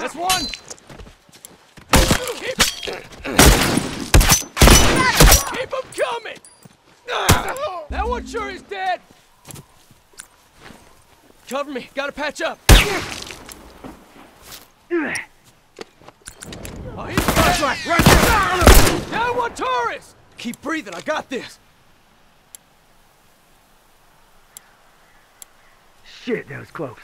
That's one! Keep, Keep him coming! That one sure is dead! Cover me, gotta patch up! Oh, he's dead! Right, right there! Down one tourist! Keep breathing, I got this! Shit, that was close.